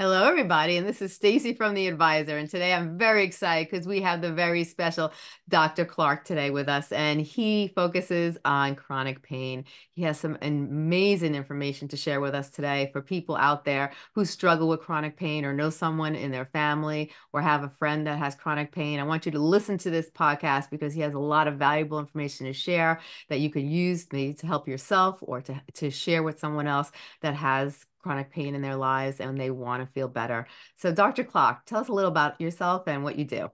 Hello, everybody, and this is Stacey from The Advisor. And today I'm very excited because we have the very special Dr. Clarke today with us, and he focuses on chronic pain. He has some amazing information to share with us today for people out there who struggle with chronic pain or know someone in their family or have a friend that has chronic pain. I want you to listen to this podcast because he has a lot of valuable information to share that you can use maybe to help yourself or to, to share with someone else that has chronic pain in their lives and they want to feel better. So, Dr. Clarke, tell us a little about yourself and what you do.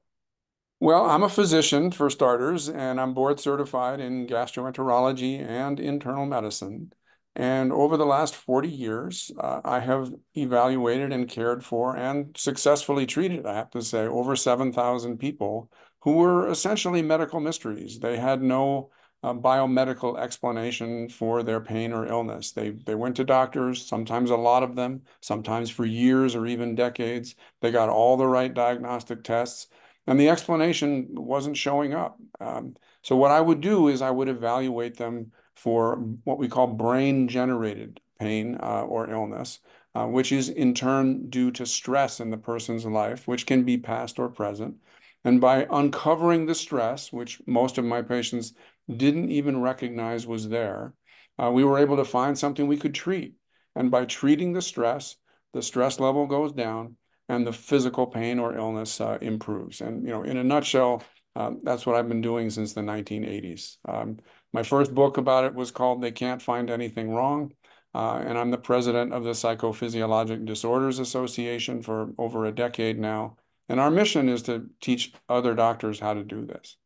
Well, I'm a physician for starters, and I'm board certified in gastroenterology and internal medicine. And over the last 40 years, uh, I have evaluated and cared for and successfully treated, I have to say, over 7,000 people who were essentially medical mysteries. They had no a biomedical explanation for their pain or illness. They, they went to doctors, sometimes a lot of them, sometimes for years or even decades. They got all the right diagnostic tests, and the explanation wasn't showing up. Um, so what I would do is I would evaluate them for what we call brain-generated pain uh, or illness, uh, which is in turn due to stress in the person's life, which can be past or present. And by uncovering the stress, which most of my patients didn't even recognize was there, uh, we were able to find something we could treat. And by treating the stress, the stress level goes down and the physical pain or illness uh, improves. And, you know, in a nutshell, uh, that's what I've been doing since the 1980s. Um, my first book about it was called They Can't Find Anything Wrong. Uh, and I'm the president of the Psychophysiologic Disorders Association for over a decade now. And our mission is to teach other doctors how to do this.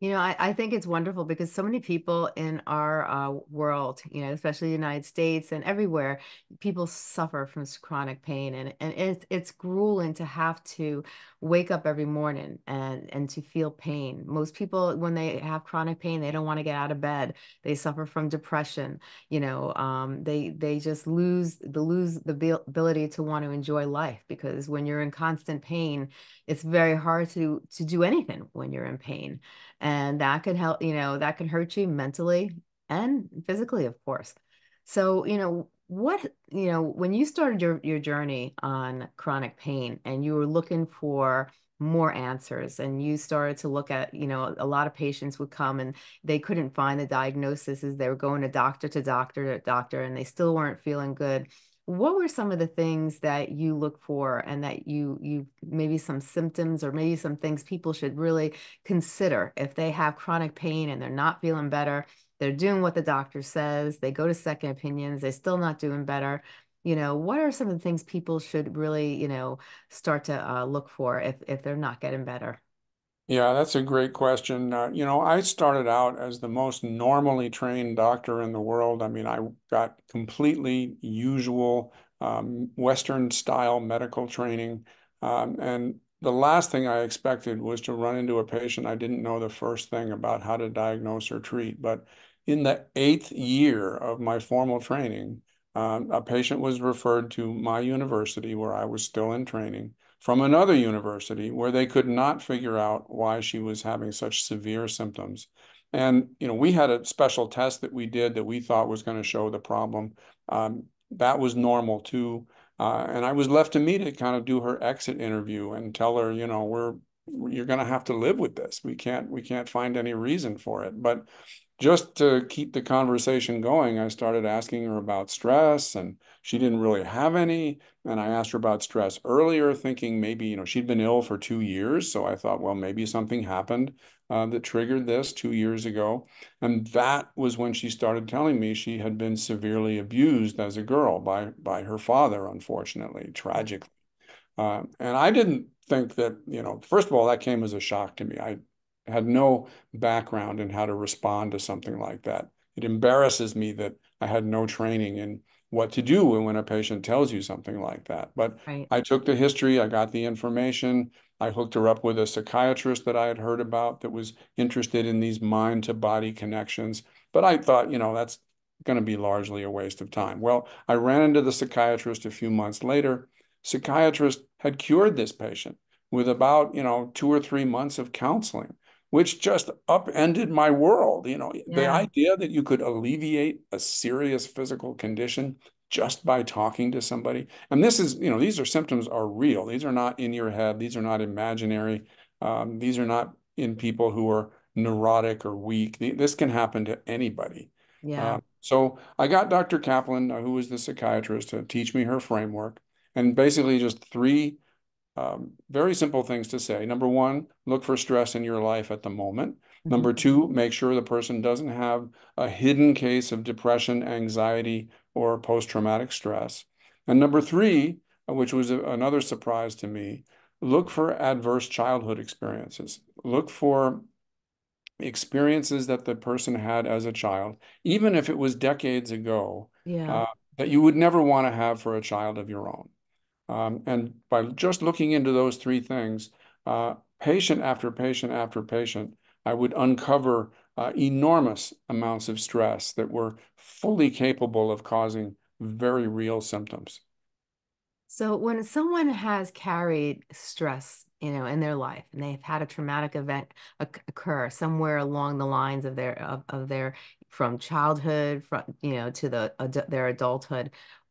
You know, I, I think it's wonderful because so many people in our uh, world, you know, especially the United States and everywhere, people suffer from chronic pain, and and it's it's grueling to have to wake up every morning and and to feel pain. Most people, when they have chronic pain, they don't want to get out of bed. They suffer from depression. You know, um, they they just lose the lose the ability to want to enjoy life because when you're in constant pain, it's very hard to to do anything when you're in pain and that could help you know that can hurt you mentally and physically of course. So you know what you know when you started your your journey on chronic pain and you were looking for more answers and you started to look at you know a lot of patients would come and they couldn't find the diagnosis as they were going to doctor to doctor to doctor and they still weren't feeling good what were some of the things that you look for and that you you maybe some symptoms or maybe some things people should really consider if they have chronic pain and they're not feeling better they're doing what the doctor says they go to second opinions they're still not doing better you know what are some of the things people should really you know start to uh, look for if if they're not getting better yeah, that's a great question. Uh, you know, I started out as the most normally trained doctor in the world. I mean, I got completely usual um, Western style medical training. Um, and the last thing I expected was to run into a patient I didn't know the first thing about how to diagnose or treat. But in the eighth year of my formal training, um, a patient was referred to my university where I was still in training from another university where they could not figure out why she was having such severe symptoms. And you know, we had a special test that we did that we thought was going to show the problem. Um, that was normal too. Uh, and I was left to me to kind of do her exit interview and tell her, you know, we're you're going to have to live with this. We can't we can't find any reason for it. But just to keep the conversation going, I started asking her about stress, and she didn't really have any. And I asked her about stress earlier, thinking maybe you know she'd been ill for two years. So I thought, well, maybe something happened uh, that triggered this two years ago. And that was when she started telling me she had been severely abused as a girl by by her father, unfortunately, tragically. Uh, and I didn't think that you know. First of all, that came as a shock to me. I had no background in how to respond to something like that. It embarrasses me that I had no training in what to do when a patient tells you something like that. But right. I took the history, I got the information, I hooked her up with a psychiatrist that I had heard about that was interested in these mind to body connections. But I thought, you know, that's going to be largely a waste of time. Well, I ran into the psychiatrist a few months later. Psychiatrist had cured this patient with about, you know, two or three months of counseling which just upended my world. You know, yeah. the idea that you could alleviate a serious physical condition just by talking to somebody. And this is, you know, these are symptoms are real. These are not in your head. These are not imaginary. Um, these are not in people who are neurotic or weak. This can happen to anybody. Yeah. Uh, so I got Dr. Kaplan, uh, who was the psychiatrist, to teach me her framework, and basically just three um, very simple things to say. Number one, look for stress in your life at the moment. Mm-hmm. Number two, make sure the person doesn't have a hidden case of depression, anxiety, or post-traumatic stress. And number three, uh, which was a, another surprise to me, look for adverse childhood experiences. Look for experiences that the person had as a child, even if it was decades ago, yeah. uh, that you would never want to have for a child of your own. Um, and by just looking into those three things, uh, patient after patient after patient, I would uncover uh, enormous amounts of stress that were fully capable of causing very real symptoms. So when someone has carried stress, you know, in their life and they've had a traumatic event occur somewhere along the lines of their of, of their from childhood from you know to the their adulthood,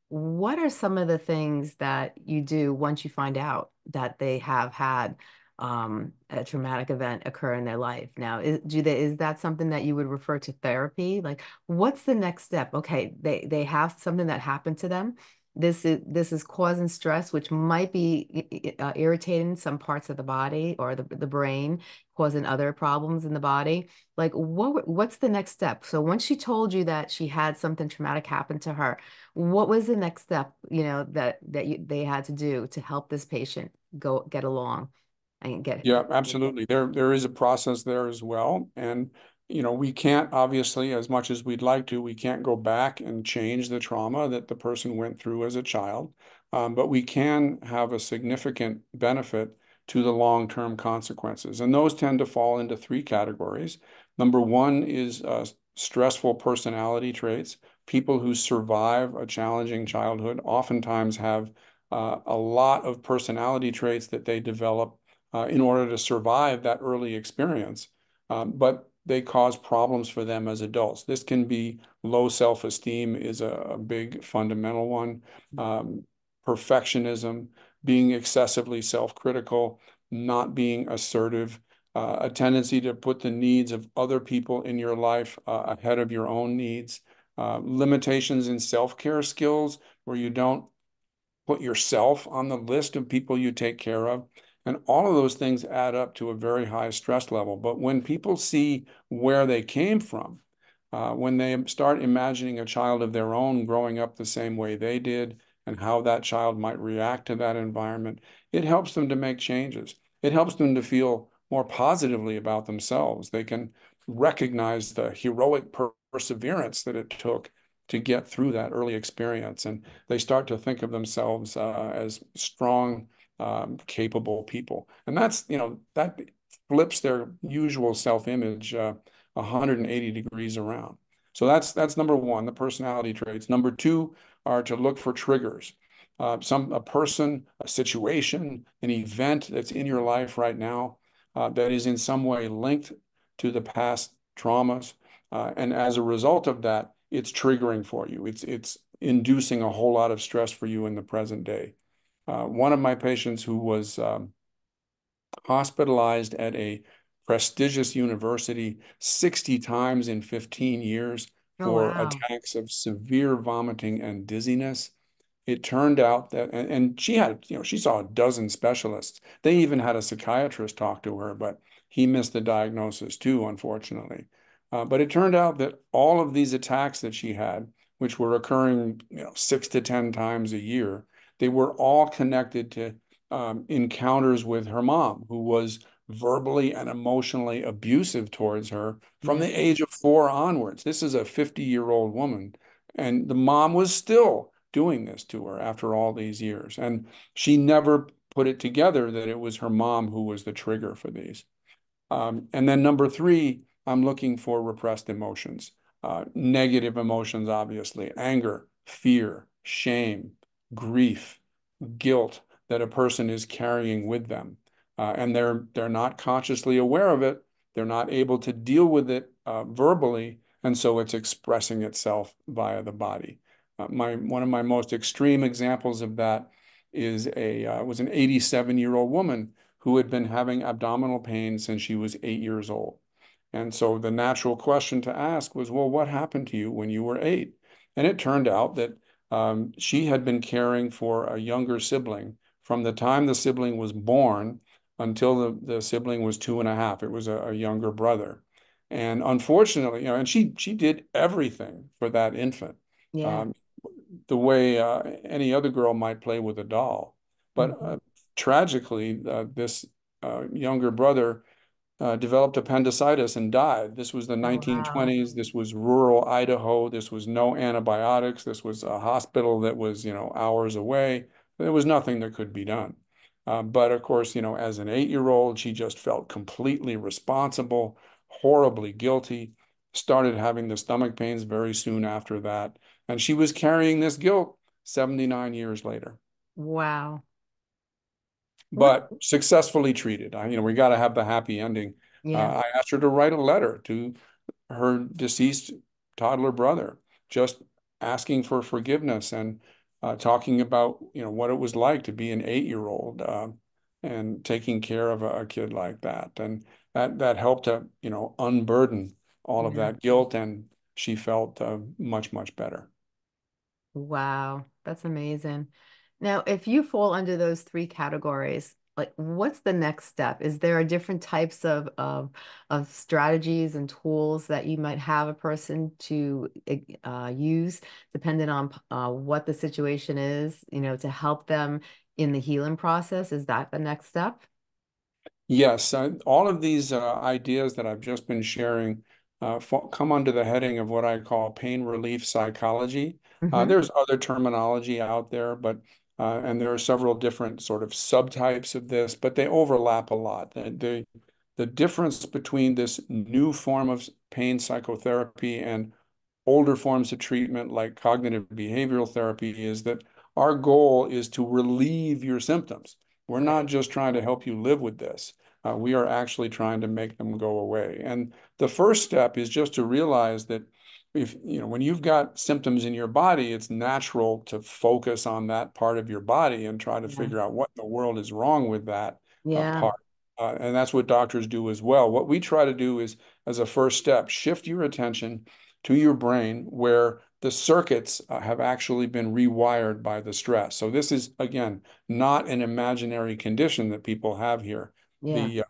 what are some of the things that you do once you find out that they have had um, a traumatic event occur in their life. Now, is, do they, is that something that you would refer to therapy? Like, what's the next step? Okay, they they have something that happened to them. This is this is causing stress, which might be uh, irritating some parts of the body or the, the brain, causing other problems in the body. Like, what what's the next step? So once she told you that she had something traumatic happen to her, what was the next step? You know that that you, they had to do to help this patient go get along and get yeah absolutely there there is a process there as well and you know we can't obviously as much as we'd like to we can't go back and change the trauma that the person went through as a child. Um, but we can have a significant benefit to the long-term consequences and those tend to fall into three categories. Number one is uh, stressful personality traits. People who survive a challenging childhood oftentimes have uh, a lot of personality traits that they develop uh, in order to survive that early experience. Um, but they cause problems for them as adults. This can be low self-esteem is a, a, big fundamental one. Um, perfectionism, being excessively self-critical, not being assertive, uh, a tendency to put the needs of other people in your life uh, ahead of your own needs, uh, limitations in self-care skills where you don't put yourself on the list of people you take care of, and all of those things add up to a very high stress level. But when people see where they came from, uh, when they start imagining a child of their own growing up the same way they did and how that child might react to that environment, it helps them to make changes. It helps them to feel more positively about themselves. They can recognize the heroic per perseverance that it took to get through that early experience. And they start to think of themselves uh, as strong, um, capable people. And that's, you know, that flips their usual self-image uh, 180 degrees around. So that's that's number one, the personality traits. Number two are to look for triggers. Uh, some a person, a situation, an event that's in your life right now uh, that is in some way linked to the past traumas, uh, and as a result of that, it's triggering for you. It's it's inducing a whole lot of stress for you in the present day. Uh, one of my patients who was um, hospitalized at a prestigious university 60 times in 15 years oh, for wow. attacks of severe vomiting and dizziness. It turned out that, and, and, she had, you know, she saw a dozen specialists. They even had a psychiatrist talk to her, but he missed the diagnosis too, unfortunately. Uh, but it turned out that all of these attacks that she had, which were occurring, you know, six to 10 times a year, they were all connected to um, encounters with her mom, who was verbally and emotionally abusive towards her from the age of four onwards. This is a 50 year old woman. And the mom was still doing this to her after all these years. And she never put it together that it was her mom who was the trigger for these. Um, and then number three, I'm looking for repressed emotions, uh, negative emotions, obviously, anger, fear, shame, grief, guilt that a person is carrying with them. Uh, and they're, they're not consciously aware of it. They're not able to deal with it uh, verbally. And so it's expressing itself via the body. Uh, my one of my most extreme examples of that is a uh, was an 87 year old woman who had been having abdominal pain since she was eight years old. And so the natural question to ask was, well, what happened to you when you were eight? And it turned out that um, she had been caring for a younger sibling from the time the sibling was born until the, the sibling was two and a half. It was a, a younger brother. And unfortunately, you know, and she she did everything for that infant. Yeah. Um, the way uh, any other girl might play with a doll. But Mhm. uh, tragically, uh, this uh, younger brother uh, developed appendicitis and died. This was the Oh, wow. 1920s. This was rural Idaho. This was no antibiotics. This was a hospital that was, you know, hours away. There was nothing that could be done. Uh, but of course, you know, as an eight-year-old, she just felt completely responsible, horribly guilty, started having the stomach pains very soon after that. And she was carrying this guilt 79 years later Wow. But successfully treated. I, you know, we got to have the happy ending. Uh, I asked her to write a letter to her deceased toddler brother, just asking for forgiveness and uh, talking about, you know, what it was like to be an eight-year-old uh, and taking care of a, a, kid like that. And that that helped to, you know, unburden all of Yeah. that guilt, and she felt uh, much, much better. Wow. That's amazing. Now, if you fall under those three categories, like what's the next step? Is there a different types of of of strategies and tools that you might have a person to uh, use, depending on uh, what the situation is, you know, to help them in the healing process? Is that the next step? Yes, uh, all of these uh, ideas that I've just been sharing uh, come under the heading of what I call pain relief psychology. Uh, hmm there's other terminology out there, but uh, and there are several different sort of subtypes of this, but they overlap a lot. The, the, difference between this new form of pain psychotherapy and older forms of treatment like cognitive behavioral therapy is that our goal is to relieve your symptoms. We're not just trying to help you live with this. Uh, we are actually trying to make them go away. And the first step is just to realize that if you know when you've got symptoms in your body, it's natural to focus on that part of your body and try to Yeah. figure out what in the world is wrong with that uh, part. Uh, and that's what doctors do as well. What we try to do is, as a first step, shift your attention to your brain where the circuits uh, have actually been rewired by the stress. So this is, again, not an imaginary condition that people have here. Yeah. The uh,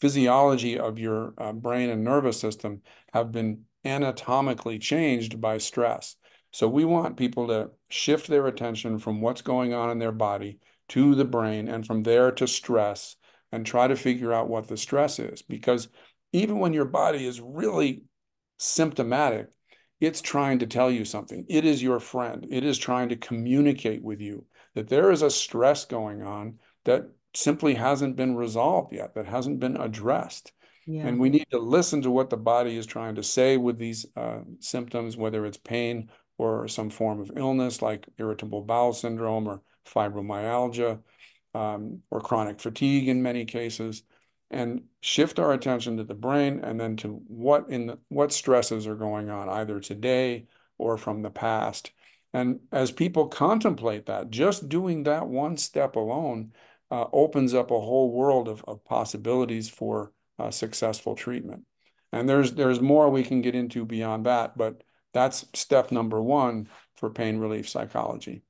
physiology of your uh, brain and nervous system have been anatomically changed by stress. So we want people to shift their attention from what's going on in their body to the brain and from there to stress and try to figure out what the stress is. Because even when your body is really symptomatic, it's trying to tell you something. It is your friend. It is trying to communicate with you that there is a stress going on that simply hasn't been resolved yet, that hasn't been addressed. Yeah. And we need to listen to what the body is trying to say with these uh, symptoms, whether it's pain or some form of illness like irritable bowel syndrome or fibromyalgia um, or chronic fatigue in many cases, and shift our attention to the brain and then to what in the, what stresses are going on either today or from the past. And as people contemplate that, just doing that one step alone uh, opens up a whole world of, of possibilities for uh, successful treatment. And there's there's more we can get into beyond that, but that's step number one for pain relief psychology.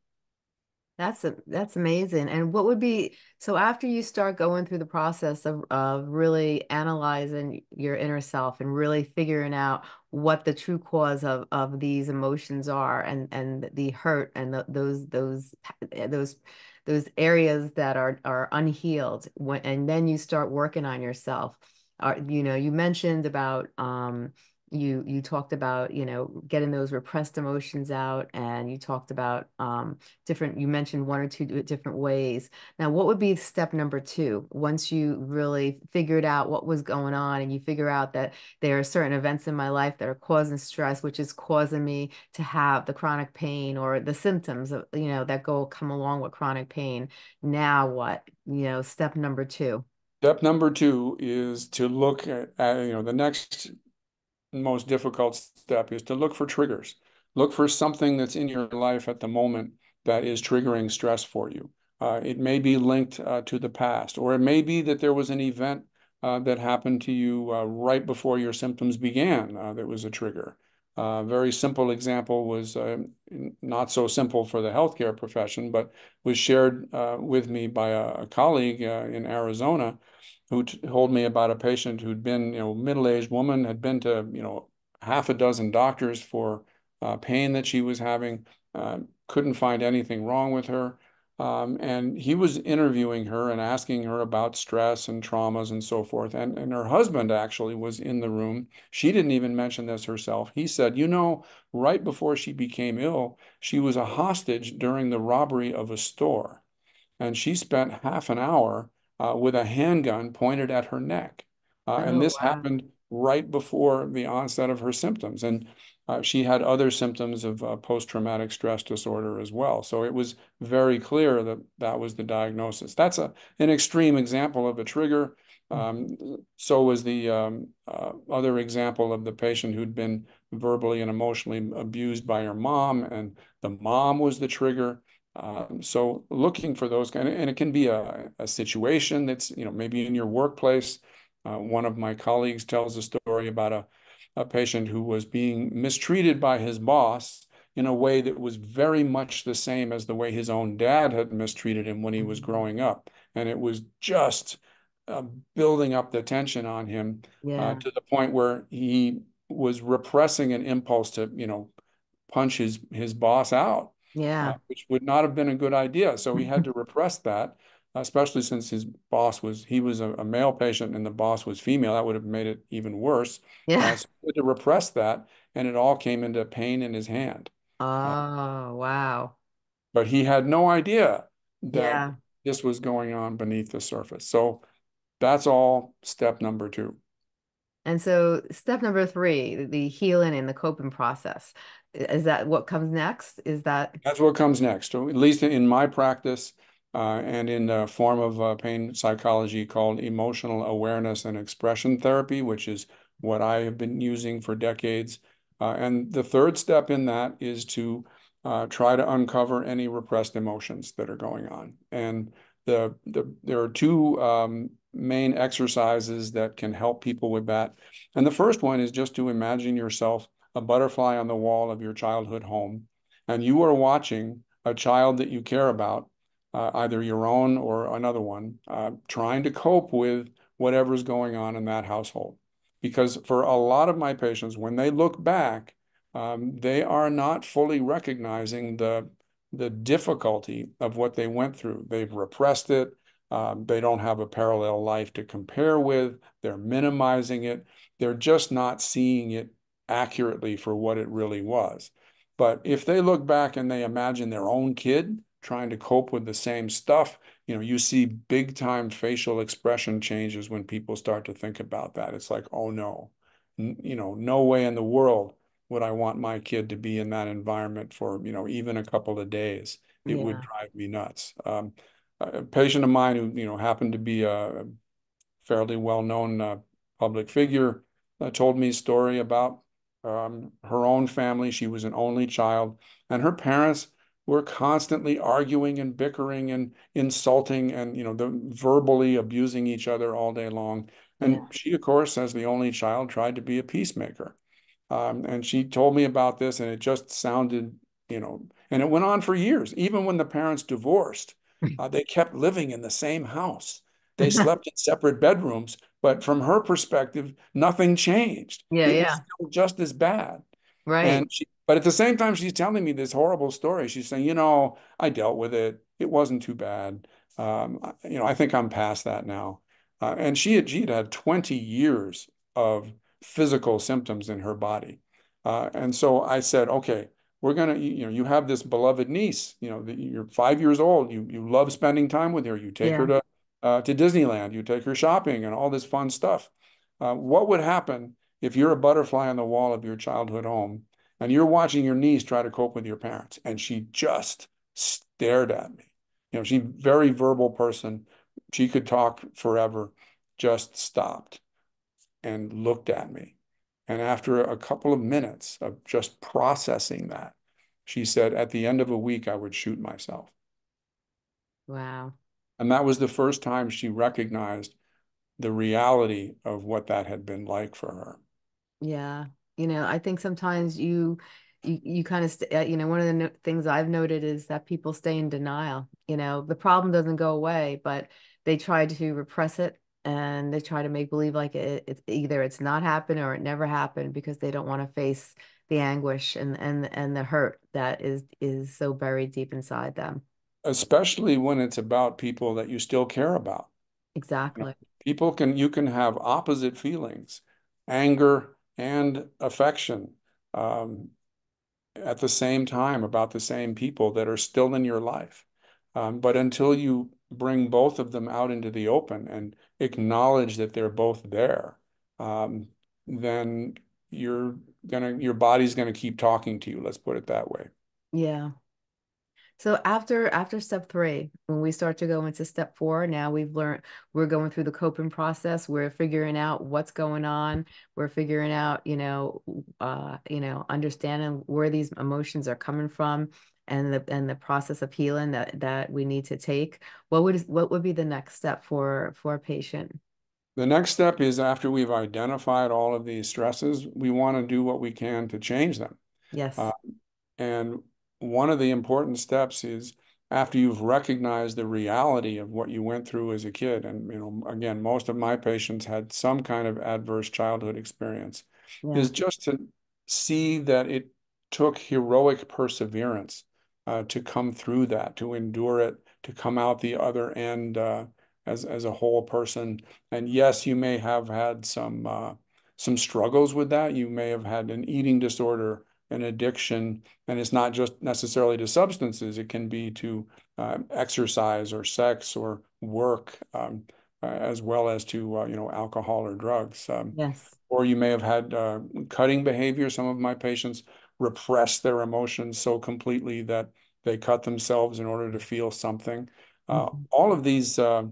That's a, that's amazing. And what would be so after you start going through the process of of really analyzing your inner self and really figuring out what the true cause of of these emotions are and and the hurt and the, those those those those areas that are are unhealed when and then you start working on yourself. Are you know, you mentioned about um you you talked about you know getting those repressed emotions out and you talked about um, different you mentioned one or two different ways. Now what would be step number two? Once you really figured out what was going on and you figure out that there are certain events in my life that are causing stress which is causing me to have the chronic pain or the symptoms of you know that go come along with chronic pain now what? You know step number two Step number two is to look at, at you know the next most difficult step is to look for triggers. look for something that's in your life at the moment that is triggering stress for you. Uh, it may be linked uh, to the past, or it may be that there was an event uh, that happened to you uh, right before your symptoms began uh, that was a trigger. A very simple example was uh, not so simple for the healthcare profession, but was shared with me by a, a colleague in Arizona who told me about a patient who'd been, you know, middle-aged woman, had been to, you know, half a dozen doctors for pain that she was having, couldn't find anything wrong with her. Um, and he was interviewing her and asking her about stress and traumas and so forth. And, and her husband actually was in the room. She didn't even mention this herself. He said, You know, right before she became ill, she was a hostage during the robbery of a store. And she spent half an hour uh, with a handgun pointed at her neck. Uh, and Oh, this wow. happened right before the onset of her symptoms. And uh, she had other symptoms of uh, post-traumatic stress disorder as well. So it was very clear that that was the diagnosis. That's a, an extreme example of a trigger. Um, so was the um, uh, other example of the patient who'd been verbally and emotionally abused by her mom, and the mom was the trigger. Um, so looking for those kind of, and it can be a, a situation that's, you know, maybe in your workplace. Uh, one of my colleagues tells a story about a a patient who was being mistreated by his boss in a way that was very much the same as the way his own dad had mistreated him when he was growing up. And it was just uh, building up the tension on him uh, to the point where he was repressing an impulse to, you know, punch his his boss out, uh, Yeah. which would not have been a good idea. So he had to repress that especially since his boss was he was a, a, male patient and the boss was female that would have made it even worse uh, Yeah. so he had to repress that and it all came into pain in his hand uh, Oh, wow. but he had no idea that Yeah. this was going on beneath the surface so that's all step number two And so step number three, the healing and the coping process. Is that what comes next? Is that that's what comes next at least in my practice uh, and in the form of uh, pain psychology called emotional awareness and expression therapy, which is what I have been using for decades. Uh, and the third step in that is to uh, try to uncover any repressed emotions that are going on. And the, the there are two um, main exercises that can help people with that. And the first one is just to imagine yourself a butterfly on the wall of your childhood home, and you are watching a child that you care about uh, either your own or another one, uh, trying to cope with whatever's going on in that household. Because for a lot of my patients, when they look back, um, they are not fully recognizing the the difficulty of what they went through. They've repressed it. Um, they don't have a parallel life to compare with. They're minimizing it. They're just not seeing it accurately for what it really was. But if they look back and they imagine their own kid trying to cope with the same stuff, you know, you see big time facial expression changes when people start to think about that. It's like, oh no, you know, no way in the world would I want my kid to be in that environment for, you know, even a couple of days. It would drive me nuts. Um, a patient of mine who, you know, happened to be a fairly well-known uh, public figure uh, told me a story about um, her own family. She was an only child, and her parents were constantly arguing and bickering and insulting and you know the verbally abusing each other all day long. And Yeah. she of course as the only child tried to be a peacemaker. Um, and she told me about this and it just sounded you know and it went on for years. Even when the parents divorced uh, they kept living in the same house they slept in separate bedrooms but from her perspective nothing changed Yeah, it was yeah. still just as bad Right. and she, but at the same time, she's telling me this horrible story. She's saying, you know, I dealt with it. It wasn't too bad. Um, you know, I think I'm past that now. Uh, and she had, she had had 20 years of physical symptoms in her body. Uh, and so I said, okay, we're gonna, you know, you have this beloved niece, you know, that you're five years old. You you love spending time with her. You take her to uh, to Disneyland. You take her shopping and all this fun stuff. Uh, what would happen if you're a butterfly on the wall of your childhood home and you're watching your niece try to cope with your parents and she just stared at me you know she's a very verbal person she could talk forever just stopped and looked at me And after a couple of minutes of just processing that, she said, at the end of a week, I would shoot myself. Wow. And that was the first time she recognized the reality of what that had been like for her. Yeah. You know, I think sometimes you you, you kind of uh, you know one of the no things I've noted is that people stay in denial. You know, the problem doesn't go away, but they try to repress it and they try to make believe like it, it's either it's not happened or it never happened because they don't want to face the anguish and and and the hurt that is is so buried deep inside them. Especially when it's about people that you still care about. Exactly. People can you can have opposite feelings, anger and affection um, at the same time about the same people that are still in your life. Um, but until you bring both of them out into the open and acknowledge that they're both there, um, then you're gonna your body's gonna keep talking to you. Let's put it that way. Yeah. So after after step three, when we start to go into step four, now we've learned we're going through the coping process. We're figuring out what's going on. We're figuring out, you know, uh, you know, understanding where these emotions are coming from and the and the process of healing that that we need to take. What would what would be the next step for for a patient? The next step is after we've identified all of these stresses, we want to do what we can to change them. Yes. Uh, and one of the important steps is after you've recognized the reality of what you went through as a kid. And, you know, again, most of my patients had some kind of adverse childhood experience, yeah. is just to see that it took heroic perseverance uh, to come through that, to endure it, to come out the other end uh, as as a whole person. And yes, you may have had some uh, some struggles with that. You may have had an eating disorder, an addiction, and it's not just necessarily to substances. It can be to uh, exercise or sex or work, um, uh, as well as to uh, you know alcohol or drugs. Um, yes. Or you may have had uh, cutting behavior. Some of my patients repress their emotions so completely that they cut themselves in order to feel something. Uh, mm-hmm. All of these uh,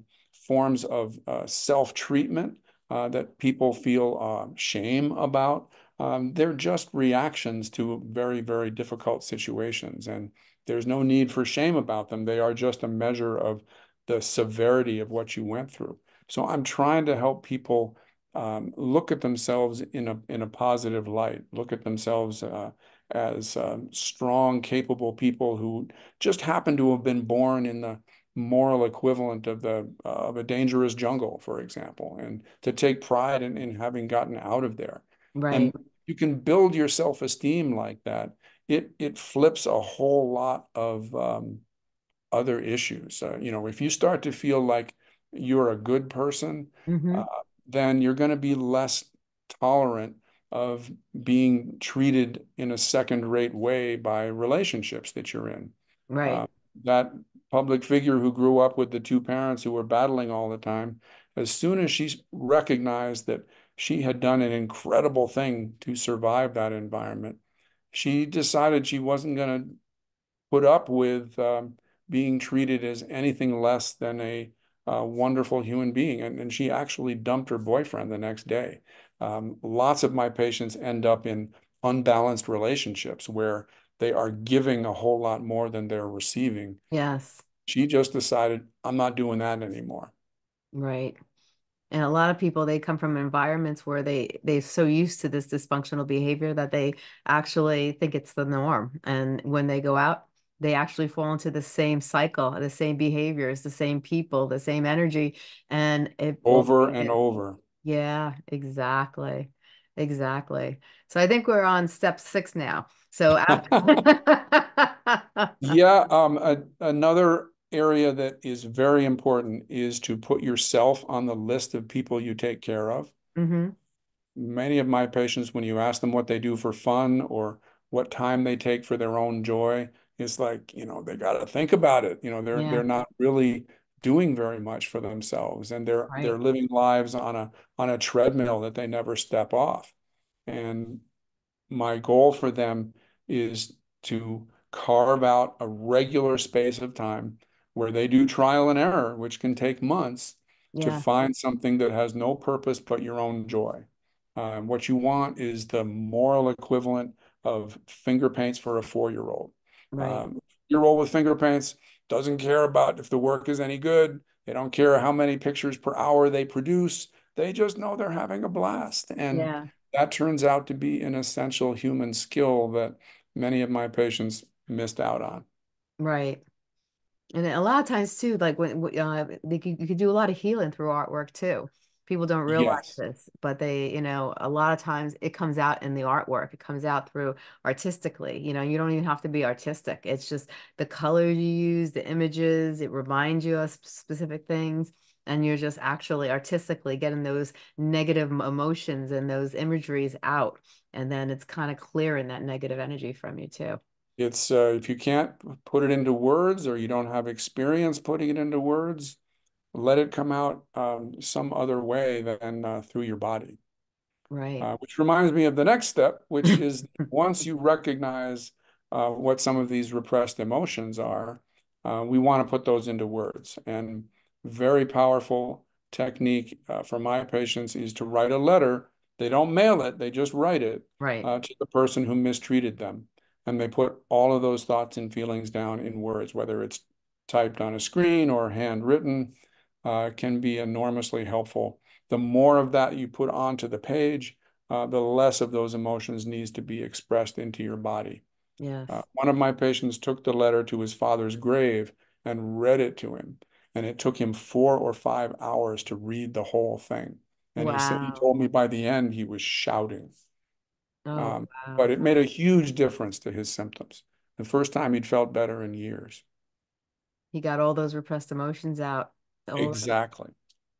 forms of uh, self-treatment uh, that people feel uh, shame about. Um, they're just reactions to very, very difficult situations. And there's no need for shame about them. They are just a measure of the severity of what you went through. So I'm trying to help people um, look at themselves in a in a positive light. Look at themselves uh, as um, strong, capable people who just happen to have been born in the moral equivalent of the uh, of a dangerous jungle, for example, and to take pride in, in having gotten out of there. Right. And you can build your self-esteem like that. It it flips a whole lot of um, other issues. Uh, you know, if you start to feel like you're a good person, mm-hmm. uh, then you're going to be less tolerant of being treated in a second-rate way by relationships that you're in. Right. Uh, that public figure who grew up with the two parents who were battling all the time, as soon as she recognized that she had done an incredible thing to survive that environment, she decided she wasn't going to put up with um, being treated as anything less than a, a wonderful human being. And, and, she actually dumped her boyfriend the next day. Um, lots of my patients end up in unbalanced relationships where they are giving a whole lot more than they're receiving. Yes. She just decided, I'm not doing that anymore. Right. And a lot of people, they come from environments where they they're so used to this dysfunctional behavior that they actually think it's the norm. And when they go out, they actually fall into the same cycle, the same behaviors, the same people, the same energy, and it over and it, over. Yeah, exactly. Exactly. So I think we're on step six now. So yeah, um, a, another area that is very important is to put yourself on the list of people you take care of. Mm-hmm. Many of my patients, when you ask them what they do for fun or what time they take for their own joy, it's like you know they got to think about it. You know they're yeah. they're not really doing very much for themselves and they're right. they're living lives on a on a treadmill that they never step off and my goal for them is to carve out a regular space of time where they do trial and error which can take months yeah. to find something that has no purpose but your own joy Uh, what you want is the moral equivalent of finger paints for a four-year-old. Right. Um, with finger paints doesn't care about if the work is any good. They don't care how many pictures per hour they produce. They just know they're having a blast. And Yeah. that turns out to be an essential human skill that many of my patients missed out on. Right. And a lot of times too, like when uh, you could, you could do a lot of healing through artwork too. People don't realize Yes. this, but they, you know, a lot of times it comes out in the artwork. It comes out through artistically. You know, you don't even have to be artistic. It's just the colors you use, the images, it reminds you of specific things, and you're just actually artistically getting those negative emotions and those imageries out. And then it's kind of clearing that negative energy from you too. It's uh, if you can't put it into words or you don't have experience putting it into words, let it come out um, some other way than uh, through your body. Right. Uh, which reminds me of the next step, which is once you recognize uh, what some of these repressed emotions are, uh, we want to put those into words. And very powerful technique uh, for my patients is to write a letter. They don't mail it, they just write it Right. uh, to the person who mistreated them. And they put all of those thoughts and feelings down in words, whether it's typed on a screen or handwritten, uh, can be enormously helpful. The more of that you put onto the page, uh, the less of those emotions needs to be expressed into your body. Yes. Uh, one of my patients took the letter to his father's grave and read it to him. And it took him four or five hours to read the whole thing. And he said, he told me by the end he was shouting. Oh, Um, but it made a huge difference to his symptoms. The first time he'd felt better in years. He got all those repressed emotions out. Exactly.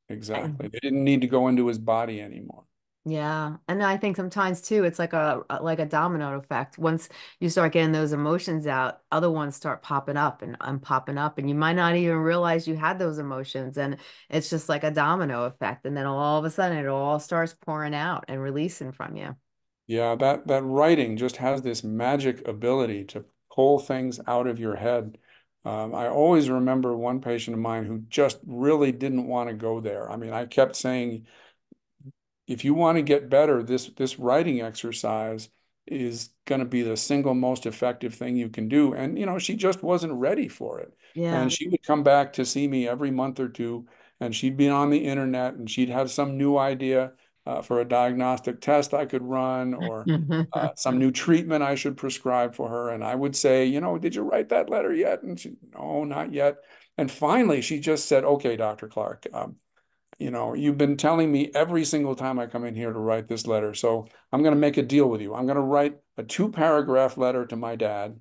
Exactly. They didn't need to go into his body anymore. Yeah. And I think sometimes too, it's like a a- like a domino effect. Once you start getting those emotions out, other ones start popping up and, and popping up, and you might not even realize you had those emotions. And it's just like a domino effect. And then all of a sudden it all starts pouring out and releasing from you. Yeah, that that writing just has this magic ability to pull things out of your head. Um, I always remember one patient of mine who just really didn't want to go there. I mean, I kept saying, if you want to get better, this this writing exercise is going to be the single most effective thing you can do. And you know, she just wasn't ready for it. Yeah. And she would come back to see me every month or two, and she'd be on the internet and she'd have some new idea uh, for a diagnostic test I could run or uh, some new treatment I should prescribe for her. And I would say, you know, did you write that letter yet? And she, no, not yet. And finally, she just said, okay, Dr. Clarke, um, you know, you've been telling me every single time I come in here to write this letter. So I'm going to make a deal with you. I'm going to write a two paragraph letter to my dad.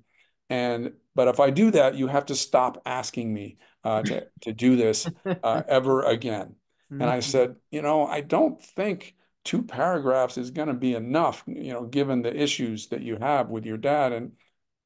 And, but if I do that, you have to stop asking me uh, to, to do this uh, ever again. And I Mhm. said, you know, I don't think two paragraphs is going to be enough, you know, given the issues that you have with your dad. And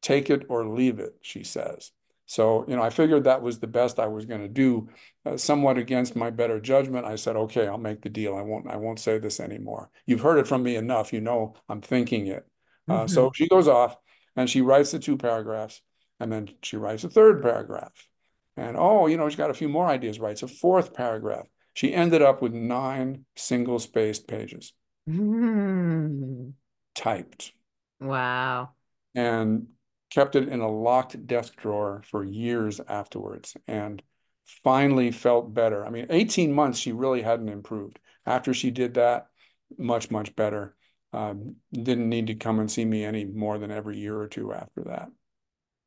take it or leave it, she says. So, you know, I figured that was the best I was going to do. Uh, somewhat against my better judgment, I said, "Okay, I'll make the deal. I won't. I won't say this anymore. You've heard it from me enough. You know I'm thinking it." Uh, so Mhm. she goes off and she writes the two paragraphs, and then she writes a third paragraph. And oh, you know, she's got a few more ideas. Writes a fourth paragraph. She ended up with nine single-spaced pages Mhm. typed. Wow. and kept it in a locked desk drawer for years afterwards and finally felt better. I mean, 18 months, she really hadn't improved. After she did that, much, much better. Um, didn't need to come and see me any more than every year or two after that.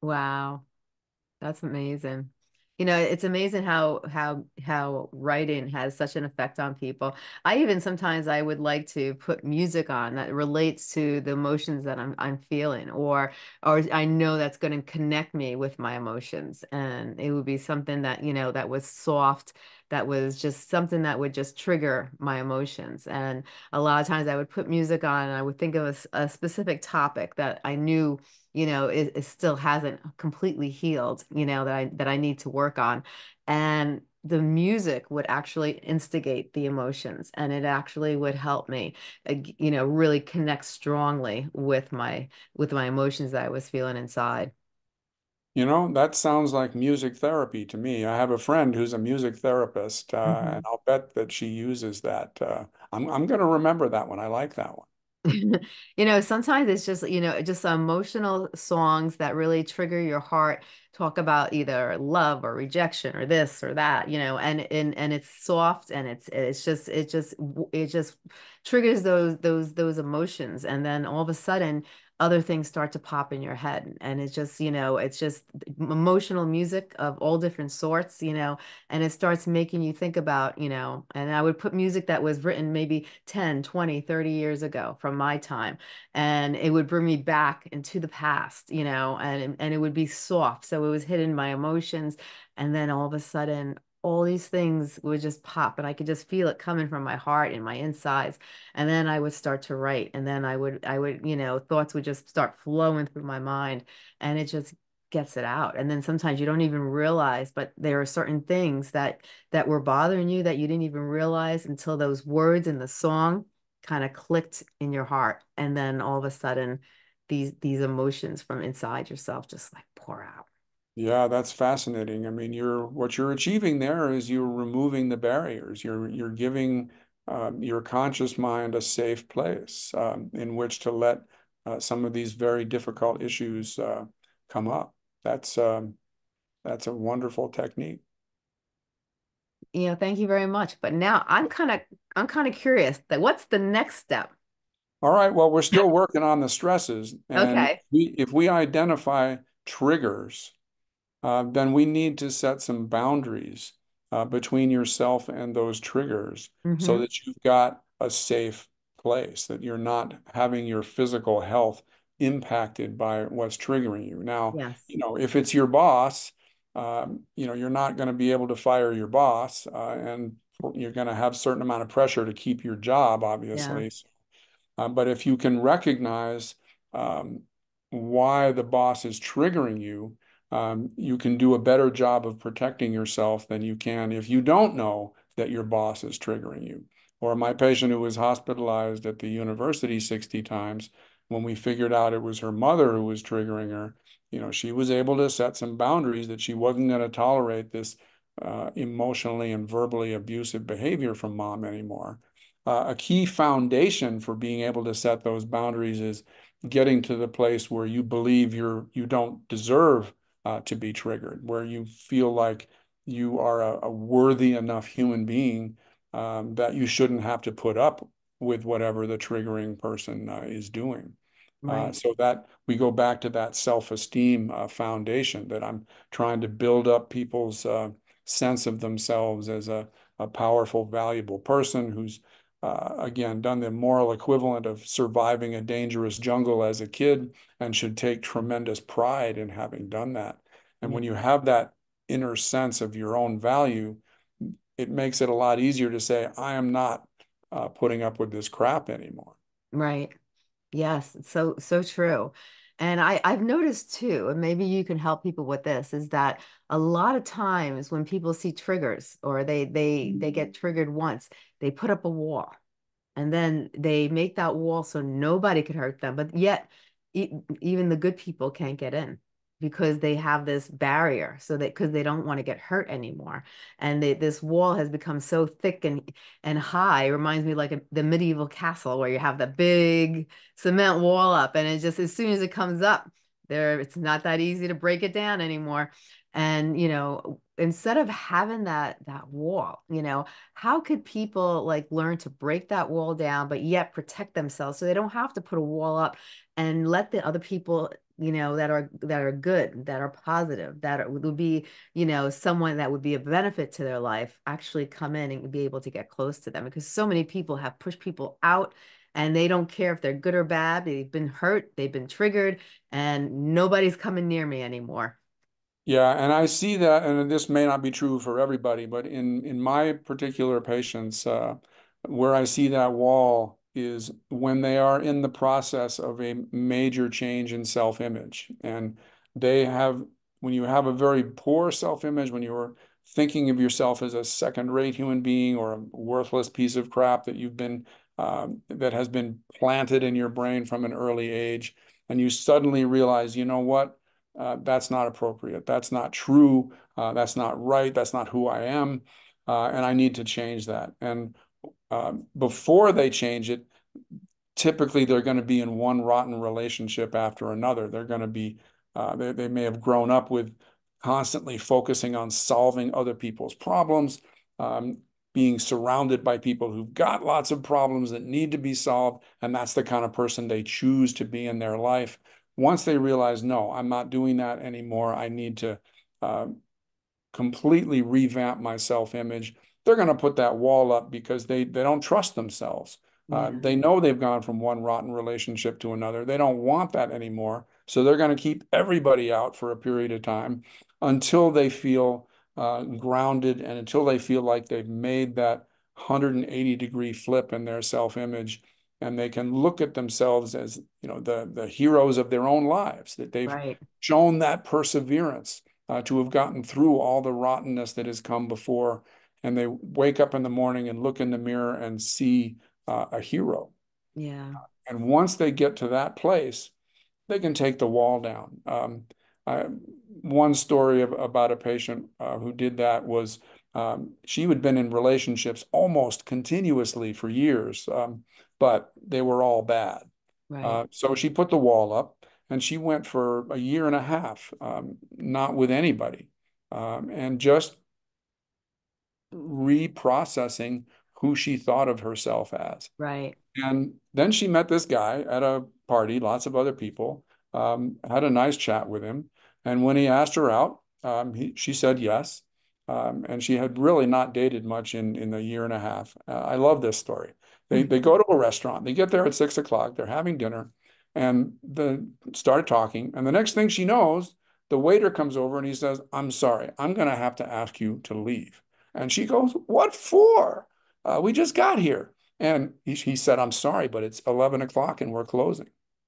Wow. That's amazing. You know, it's amazing how how how writing has such an effect on people. I even sometimes I would like to put music on that relates to the emotions that I'm I'm feeling or or I know that's going to connect me with my emotions. And it would be something that, you know, that was soft, that was just something that would just trigger my emotions. And a lot of times I would put music on and I would think of a specific topic that I knew you know, it, it still hasn't completely healed, you know, that I that I need to work on. And the music would actually instigate the emotions and it actually would help me, you know, really connect strongly with my with my emotions that I was feeling inside. You know, that sounds like music therapy to me. I have a friend who's a music therapist, uh, and Mhm. I'll bet that she uses that. Uh, I'm I'm going to remember that one. I like that one. You know, sometimes it's just, you know, just emotional songs that really trigger your heart, talk about either love or rejection or this or that, you know, and and and it's soft and it's it's just it just it just triggers those those those emotions. And then all of a sudden other things start to pop in your head and it's just, you know, it's just emotional music of all different sorts, you know, and it starts making you think about, you know, and I would put music that was written maybe 10, 20, 30 years ago from my time, and it would bring me back into the past, you know, and and it would be soft. So it was hidden my emotions, and then all of a sudden all these things would just pop and I could just feel it coming from my heart and my insides. And then I would start to write and then I would I would, you know, thoughts would just start flowing through my mind and it just gets it out. And then sometimes you don't even realize, but there are certain things that that were bothering you that you didn't even realize until those words in the song kind of clicked in your heart. And then all of a sudden these these emotions from inside yourself just like pour out. Yeah, that's fascinating. I mean, you're what you're achieving there is you're removing the barriers. You're you're giving um, your conscious mind a safe place um, in which to let uh, some of these very difficult issues uh, come up. That's um, that's a wonderful technique. You know, thank you very much. But now I'm kind of I'm kind of curious that what's the next step? All right, well, we're still working on the stresses, and Okay. we, if we identify triggers uh, then we need to set some boundaries uh, between yourself and those triggers so hmm that you've got a safe place, that you're not having your physical health impacted by what's triggering you. Now, Yes. you know, if it's your boss, um, you know, you're not going to be able to fire your boss, uh, and you're going to have a certain amount of pressure to keep your job, Yeah. obviously. Uh, but if you can recognize um, why the boss is triggering you, um, you can do a better job of protecting yourself than you can if you don't know that your boss is triggering you. Or my patient who was hospitalized at the university 60 times, when we figured out it was her mother who was triggering her, you know, she was able to set some boundaries that she wasn't going to tolerate this uh, emotionally and verbally abusive behavior from mom anymore uh, a key foundation for being able to set those boundaries is getting to the place where you believe you're you don't deserve uh, to be triggered, where you feel like you are a, a worthy enough human being um, that you shouldn't have to put up with whatever the triggering person uh, is doing. Uh, so that we go back to that self-esteem uh, foundation that I'm trying to build up people's uh, sense of themselves as a, a powerful, valuable person who's uh, again, done the moral equivalent of surviving a dangerous jungle as a kid and should take tremendous pride in having done that. And Yeah. when you have that inner sense of your own value, it makes it a lot easier to say, I am not uh, putting up with this crap anymore. Right. Yes, so so true. And I I've noticed too, and maybe you can help people with this, is that a lot of times when people see triggers or they they they mm-hmm. get triggered once, they put up a wall and then they make that wall so nobody could hurt them. But yet, e even the good people can't get in because they have this barrier. So that because they don't want to get hurt anymore, and they, this wall has become so thick and and high. It reminds me like a, the medieval castle where you have the big cement wall up, and it just as soon as it comes up, there it's not that easy to break it down anymore. And you know, instead of having that that wall, you know how could people like learn to break that wall down but yet protect themselves so they don't have to put a wall up and let the other people you know that are that are good that are positive that are, would be you know someone that would be a benefit to their life actually come in and be able to get close to them because so many people have pushed people out and they don't care if they're good or bad they've been hurt they've been triggered and nobody's coming near me anymore. Yeah, and I see that, and this may not be true for everybody, but in in my particular patients, uh, where I see that wall is when they are in the process of a major change in self-image, and they have when you have a very poor self-image, when you're thinking of yourself as a second-rate human being or a worthless piece of crap that you've been um, that has been planted in your brain from an early age, and you suddenly realize, you know what? uh, that's not appropriate. That's not true. Uh, that's not right. That's not who I am. Uh, and I need to change that. And um, before they change it, typically they're going to be in one rotten relationship after another. They're going to be, uh, they, they may have grown up with constantly focusing on solving other people's problems, um, being surrounded by people who've got lots of problems that need to be solved. And that's the kind of person they choose to be in their life. Once they realize, no, I'm not doing that anymore, I need to uh, completely revamp my self image, they're going to put that wall up because they, they don't trust themselves. Uh, they know they've gone from one rotten relationship to another. They don't want that anymore. So they're going to keep everybody out for a period of time until they feel uh, grounded and until they feel like they've made that 180 degree flip in their self image and they can look at themselves as you know the the heroes of their own lives that they've right. shown that perseverance uh, to have gotten through all the rottenness that has come before and they wake up in the morning and look in the mirror and see uh, a hero yeah and once they get to that place they can take the wall down um, I, one story of, about a patient uh, who did that was um, she had been in relationships almost continuously for years, um, but they were all bad. Right. Uh, so she put the wall up and she went for a year and a half, um, not with anybody, um, and just reprocessing who she thought of herself as. Right. And then she met this guy at a party, lots of other people, um, had a nice chat with him. And when he asked her out, um, he, she said yes. Um, and she had really not dated much in, in a year and a half. Uh, I love this story. They, mm-hmm. they go to a restaurant, they get there at six o'clock, they're having dinner, and the start talking. And the next thing she knows, the waiter comes over and he says, I'm sorry, I'm going to have to ask you to leave. And she goes, What for? Uh, we just got here. And he, he said, I'm sorry, but it's 11 o'clock and we're closing.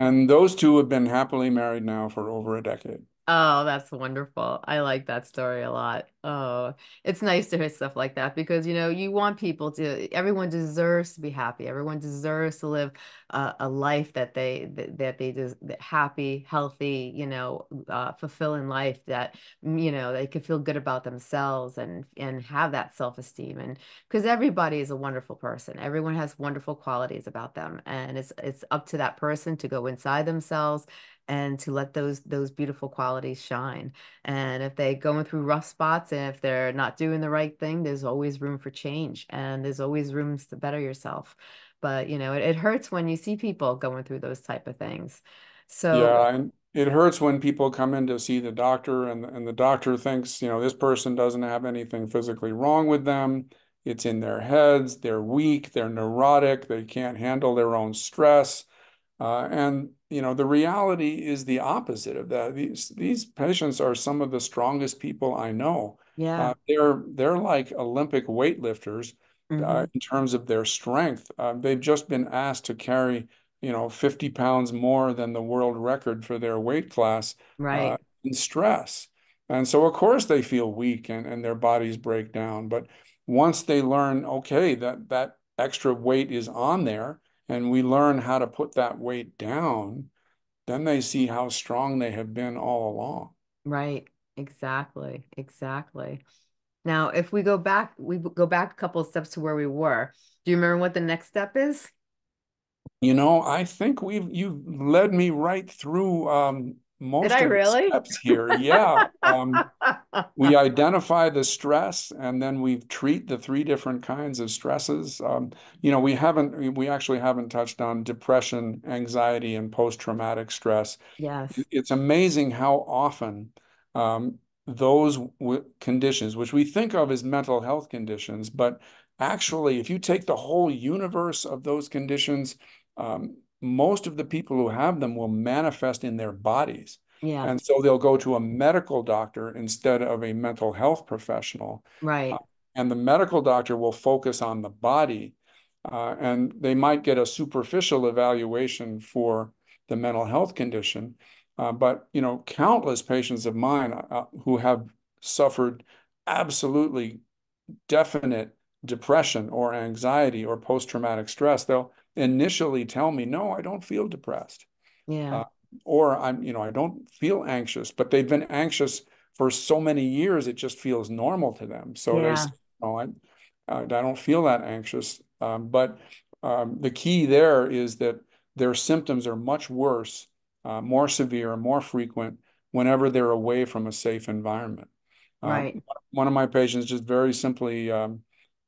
and those two have been happily married now for over a decade. Oh, that's wonderful. I like that story a lot. Oh, it's nice to hear stuff like that because, you know, you want people to, everyone deserves to be happy. Everyone deserves to live a, a life that they, that, they just happy, healthy, you know, uh, fulfilling life that, you know, they could feel good about themselves and, and have that self-esteem. And because everybody is a wonderful person. Everyone has wonderful qualities about them. And it's, it's up to that person to go inside themselves and to let those those beautiful qualities shine. And if they're going through rough spots and if they're not doing the right thing, there's always room for change and there's always rooms to better yourself. But you know, it, it hurts when you see people going through those type of things. So yeah, and it hurts when people come in to see the doctor and and the doctor thinks, you know, this person doesn't have anything physically wrong with them. It's in their heads, they're weak, they're neurotic, they can't handle their own stress. Uh, and you know, the reality is the opposite of that. These these patients are some of the strongest people I know. Yeah, uh, they're they're like Olympic weightlifters uh, mm-hmm. uh, in terms of their strength. Uh, they've just been asked to carry, you know, 50 pounds more than the world record for their weight class uh, right. in stress. And so, of course, they feel weak and, and their bodies break down. But once they learn, okay, that that extra weight is on there, and we learn how to put that weight down, then they see how strong they have been all along. Right. Exactly. Exactly. Now, if we go back, we go back a couple of steps to where we were. Do you remember what the next step is? You know, I think we've you've led me right through um, most Did I really? steps here. Yeah. Um, we identify the stress and then we treat the three different kinds of stresses. Um, you know, we haven't, we actually haven't touched on depression, anxiety, and post traumatic stress. Yes. It's amazing how often um, those conditions, which we think of as mental health conditions, but actually, if you take the whole universe of those conditions, um, most of the people who have them will manifest in their bodies. Yeah. And so they'll go to a medical doctor instead of a mental health professional. Right. Uh, and the medical doctor will focus on the body. Uh, and they might get a superficial evaluation for the mental health condition. Uh, but, you know, countless patients of mine uh, who have suffered absolutely definite depression or anxiety or post-traumatic stress, they'll initially tell me, no, I don't feel depressed. Yeah. Uh, or I'm, you know, I don't feel anxious, but they've been anxious for so many years, it just feels normal to them. So Yeah. say, no, I, I don't feel that anxious. Um, but um, the key there is that their symptoms are much worse, uh, more severe, more frequent whenever they're away from a safe environment. Um, Right. one of my patients just very simply um,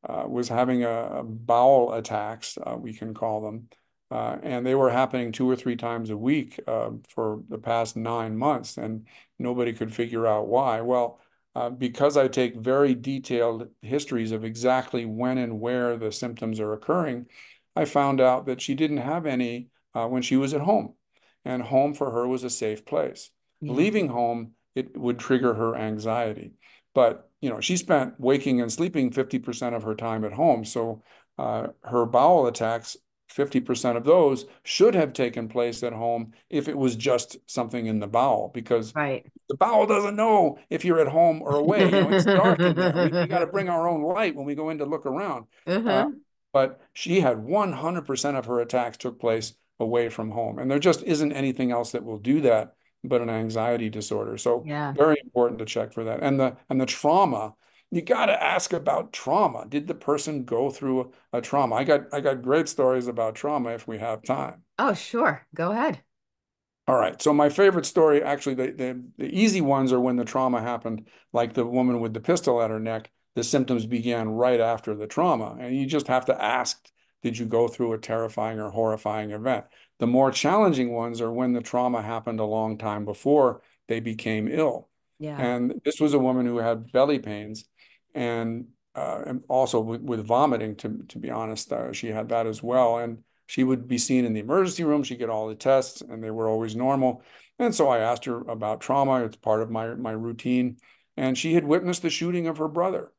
uh, was having a, a bowel attacks, uh, we can call them, uh, and they were happening two or three times a week uh, for the past nine months, and nobody could figure out why. Well, uh, because I take very detailed histories of exactly when and where the symptoms are occurring, I found out that she didn't have any uh, when she was at home, and home for her was a safe place. Yeah. Leaving home, it would trigger her anxiety. But you know, she spent waking and sleeping 50% of her time at home. So uh, her bowel attacks 50% of those should have taken place at home if it was just something in the bowel, because Right. the bowel doesn't know if you're at home or away. You know, it's dark in there. We, we got to bring our own light when we go in to look around. Uh, Uh-huh. but she had 100% of her attacks took place away from home. And there just isn't anything else that will do that but an anxiety disorder. So Yeah. very important to check for that. And the and the trauma, you got to ask about trauma. Did the person go through a, a trauma? I got I got great stories about trauma if we have time. Oh, sure. Go ahead. All right. So my favorite story, actually, the, the, the easy ones are when the trauma happened, like the woman with the pistol at her neck. The symptoms began right after the trauma. And you just have to ask, did you go through a terrifying or horrifying event? The more challenging ones are when the trauma happened a long time before they became ill. Yeah. And this was a woman who had belly pains and, uh, and also with, with, vomiting, to, to be honest, uh, she had that as well. And she would be seen in the emergency room. She'd get all the tests and they were always normal. And so I asked her about trauma. It's part of my, my routine. And she had witnessed the shooting of her brother.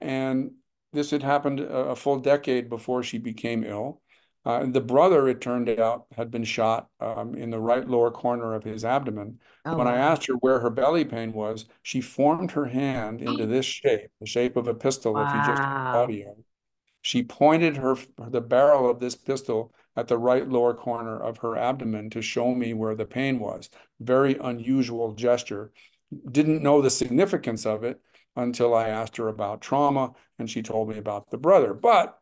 And this had happened a, full decade before she became ill. Uh, the brother, it turned out, had been shot um, in the right lower corner of his abdomen. Oh, when wow. I asked her where her belly pain was, she formed her hand into this shape, the shape of a pistol, wow. if you just audio. She pointed her the barrel of this pistol at the right lower corner of her abdomen to show me where the pain was. Very unusual gesture. Didn't know the significance of it until I asked her about trauma and she told me about the brother. But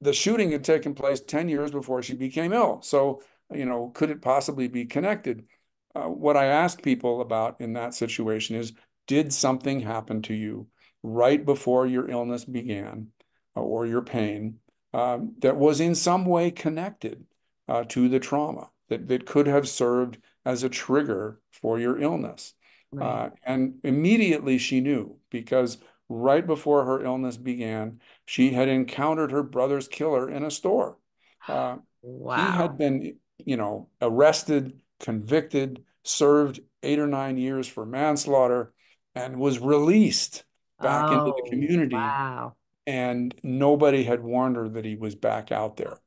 the shooting had taken place 10 years before she became ill. So, you know, could it possibly be connected? Uh, what I ask people about in that situation is did something happen to you right before your illness began uh, or your pain um, that was in some way connected uh, to the trauma that, that could have served as a trigger for your illness? Right. Uh, and immediately she knew because right before her illness began, she had encountered her brother's killer in a store. Uh, wow. He had been, you know, arrested, convicted, served eight or nine years for manslaughter, and was released back oh, into the community. Wow. And nobody had warned her that he was back out there.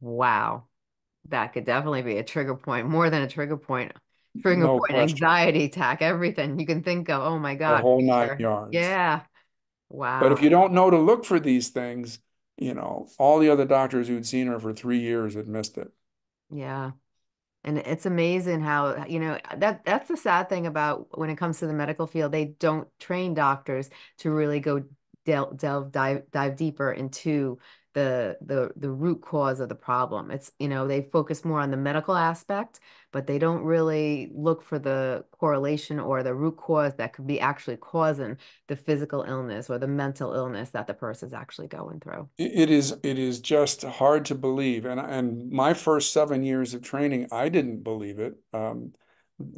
Wow. That could definitely be a trigger point, more than a trigger point trigger no point, anxiety attack, everything you can think of. Oh my God. The whole nine sure. yards. Yeah. Wow. But if you don't know to look for these things, you know, all the other doctors who'd seen her for three years had missed it. Yeah. And it's amazing how, you know, that that's the sad thing about when it comes to the medical field, they don't train doctors to really go delve, delve dive dive deeper into the the the root cause of the problem. It's, you know, they focus more on the medical aspect, but they don't really look for the correlation or the root cause that could be actually causing the physical illness or the mental illness that the person's actually going through. It is it is just hard to believe. And and my first seven years of training, I didn't believe it. Um,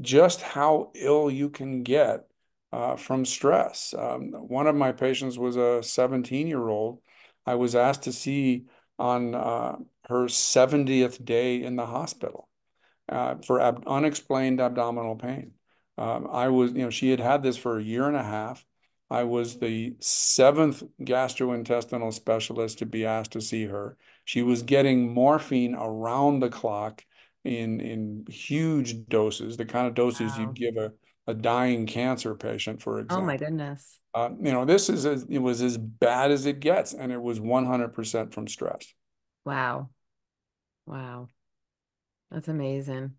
just how ill you can get uh, from stress. Um, one of my patients was a 17 year old I was asked to see on uh, her 70th day in the hospital uh, for ab unexplained abdominal pain. Um, I was, you know, she had had this for a year and a half. I was the seventh gastrointestinal specialist to be asked to see her. She was getting morphine around the clock in in huge doses, the kind of doses wow. you'd give a, a dying cancer patient, for example. Oh my goodness. Uh, you know, this is as, it was as bad as it gets, and it was 100% from stress. Wow. Wow, that's amazing.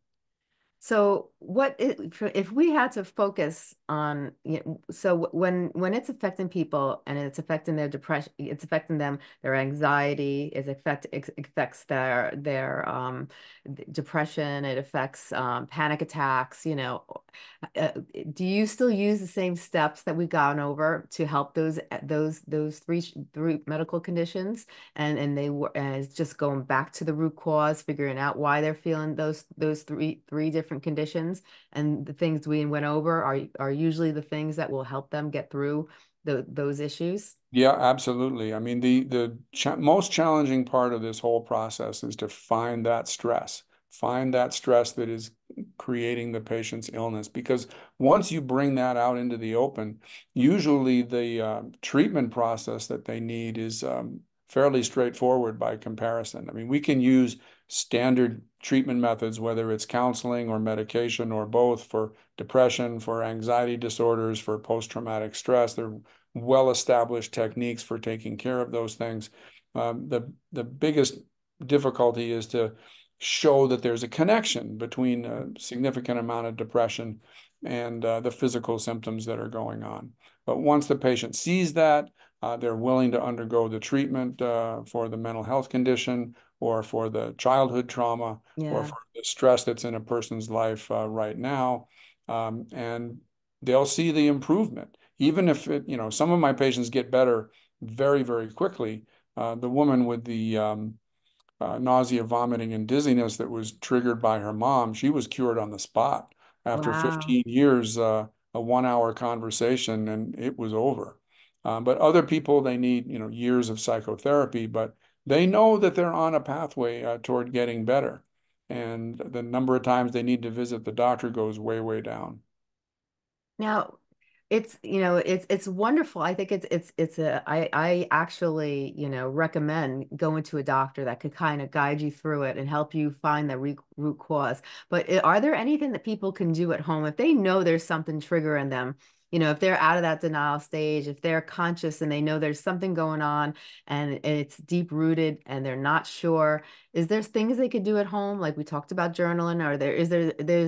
So what if we had to focus on, you know, so when when it's affecting people and it's affecting their depression, it's affecting them, their anxiety, it affect it affects their their um depression, it affects um panic attacks, you know. Uh, do you still use the same steps that we've gone over to help those those those three three medical conditions? And and they were it's just going back to the root cause, figuring out why they're feeling those those three three different conditions. And the things we went over are are usually the things that will help them get through the, those issues. Yeah, absolutely. I mean, the the cha most challenging part of this whole process is to find that stress, find that stress that is creating the patient's illness. Because once you bring that out into the open, usually the uh, treatment process that they need is um, fairly straightforward by comparison. I mean, we can use standard treatment methods, whether it's counseling or medication or both for depression, for anxiety disorders, for post-traumatic stress. They're well-established techniques for taking care of those things. Um, the the biggest difficulty is to show that there's a connection between a significant amount of depression and uh, the physical symptoms that are going on. But once the patient sees that, uh, they're willing to undergo the treatment uh, for the mental health condition or for the childhood trauma yeah. or for the stress that's in a person's life uh, right now. Um, and they'll see the improvement. Even if it, you know, some of my patients get better very, very quickly. Uh, the woman with the um, uh, nausea, vomiting, and dizziness that was triggered by her mom, she was cured on the spot after wow. 15 years, uh, a one hour conversation, and it was over. Um, but other people, they need you know years of psychotherapy, but they know that they're on a pathway uh, toward getting better, and the number of times they need to visit the doctor goes way way down. Now, it's you know it's it's wonderful. I think it's it's it's a i i actually you know recommend going to a doctor that could kind of guide you through it and help you find the root, root cause. But are there anything that people can do at home? If they know there's something triggering them you know, if they're out of that denial stage, if they're conscious and they know there's something going on and it's deep rooted and they're not sure, is there things they could do at home? Like we talked about journaling, or there is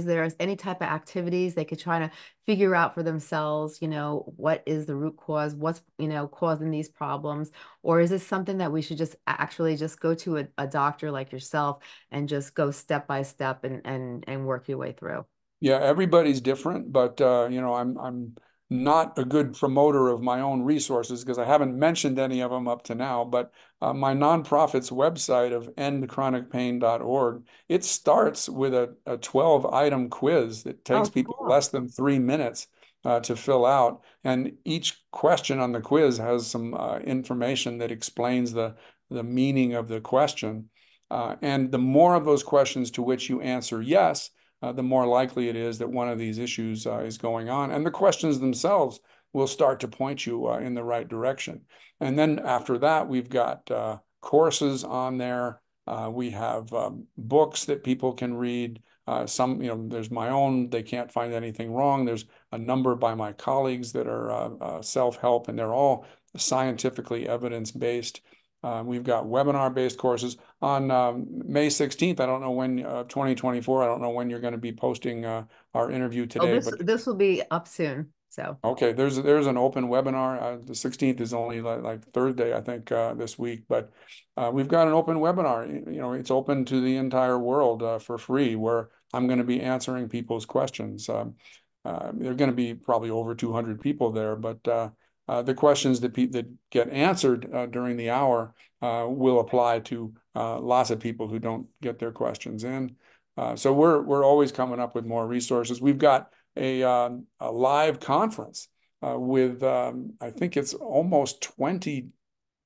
there any type of activities they could try to figure out for themselves, you know, what is the root cause, what's, you know, causing these problems? Or is this something that we should just actually just go to a, a doctor like yourself and just go step by step and and and work your way through? Yeah, everybody's different, but uh, you know, I'm I'm not a good promoter of my own resources because I haven't mentioned any of them up to now, but uh, my nonprofit's website of endchronicpain.org, it starts with a, a 12 item quiz that takes oh, people cool. less than three minutes uh, to fill out. And each question on the quiz has some uh, information that explains the, the meaning of the question. Uh, and the more of those questions to which you answer yes, the more likely it is that one of these issues uh, is going on. And the questions themselves will start to point you uh, in the right direction. And then after that, we've got uh, courses on there. Uh, we have um, books that people can read. Uh, some, you know, there's my own, they can't find anything wrong. There's a number by my colleagues that are self-help and they're all scientifically evidence-based. Uh, we've got webinar-based courses on um, May 16th. I don't know when, uh, 2024. I don't know when you're going to be posting uh, our interview oh, today. Oh, this, but this will be up soon. So okay, there's there's an open webinar. Uh, the 16th is only like, like Thursday, I think, uh, this week. But uh, we've got an open webinar. You know, it's open to the entire world for free, where I'm going to be answering people's questions. Um, there are going to be probably over 200 people there, but uh, the questions that, that get answered uh, during the hour uh, will apply to uh, lots of people who don't get their questions in. Uh, so we're we're always coming up with more resources. We've got a, um, a live conference uh, with um, I think it's almost 20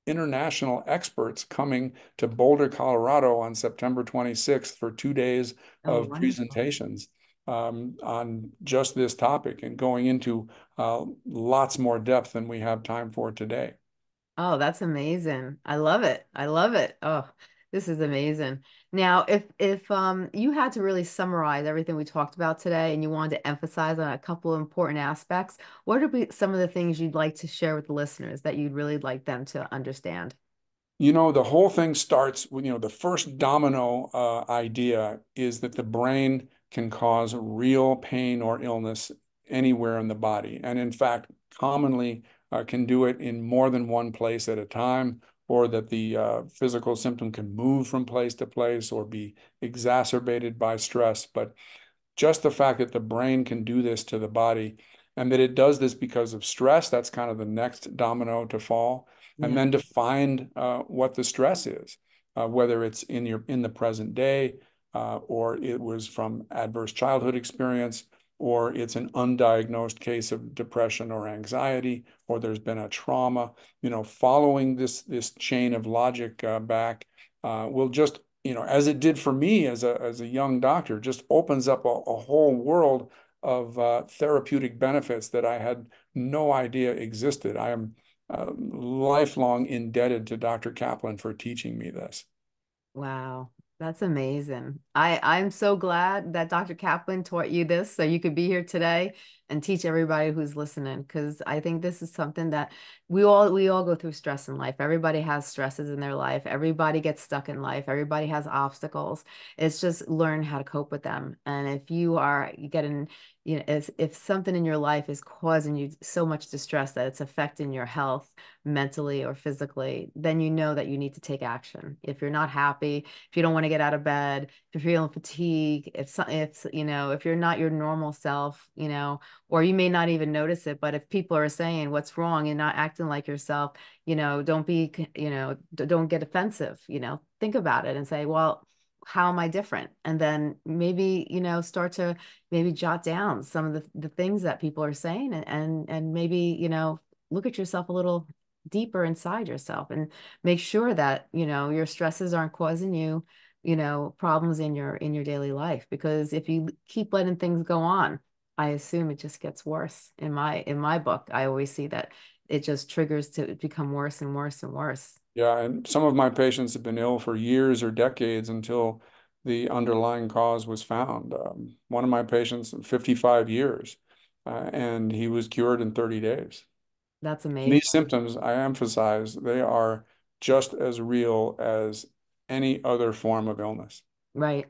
international experts coming to Boulder, Colorado on September 26th for two days oh, of presentations um, on just this topic and going into uh, lots more depth than we have time for today. Oh, that's amazing. I love it. I love it. Oh, this is amazing. Now, if if um you had to really summarize everything we talked about today and you wanted to emphasize on a couple of important aspects, what would be some of the things you'd like to share with the listeners that you'd really like them to understand? You know, the whole thing starts with, you know, the first domino uh, idea is that the brain can cause real pain or illness anywhere in the body. And in fact, commonly uh, can do it in more than one place at a time, or that the uh, physical symptom can move from place to place or be exacerbated by stress. But just the fact that the brain can do this to the body and that it does this because of stress, that's kind of the next domino to fall. And then to find uh, what the stress is, uh, whether it's in your in the present day, uh, or it was from adverse childhood experience, or it's an undiagnosed case of depression or anxiety, or there's been a trauma. You know, following this this chain of logic uh, back uh, will just you know, as it did for me as a as a young doctor, just opens up a, a whole world of uh, therapeutic benefits that I had no idea existed. I am uh, lifelong indebted to Dr. Kaplan for teaching me this. Wow, that's amazing. I I'm so glad that Dr. Kaplan taught you this so you could be here today and teach everybody who's listening because I think this is something that we all we all go through stress in life. Everybody has stresses in their life. Everybody gets stuck in life. Everybody has obstacles. It's just learn how to cope with them. And if you are getting you know, if if something in your life is causing you so much distress that it's affecting your health mentally or physically, then you know that you need to take action. If you're not happy, if you don't want to get out of bed, if you're feeling fatigue, if if you know, if you're not your normal self, you know, or you may not even notice it, but if people are saying what's wrong and not acting like yourself, you know, don't be, you know, don't get offensive, you know, think about it and say, well, how am I different? And then maybe, you know, start to maybe jot down some of the, the things that people are saying and, and and maybe, you know, look at yourself a little deeper inside yourself and make sure that, you know, your stresses aren't causing you, you know, problems in your in your daily life. Because if you keep letting things go on, I assume it just gets worse. In my in my book, I always see that it just triggers to become worse and worse and worse. Yeah, and some of my patients have been ill for years or decades until the underlying cause was found. Um, one of my patients, 55 years, uh, and he was cured in 30 days. That's amazing. these symptoms, I emphasize, they are just as real as any other form of illness. Right.